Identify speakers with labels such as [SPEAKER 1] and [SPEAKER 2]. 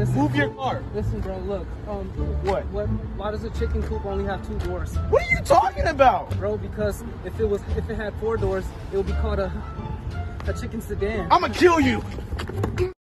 [SPEAKER 1] Listen.
[SPEAKER 2] move your car.
[SPEAKER 1] Listen, bro. Look. Um.
[SPEAKER 2] What?
[SPEAKER 1] What? Why does a chicken coop only have two doors,
[SPEAKER 2] What are you talking about?
[SPEAKER 1] bro? Because if it was, if it had four doors, it would be called a, a chicken sedan.
[SPEAKER 2] I'ma kill you.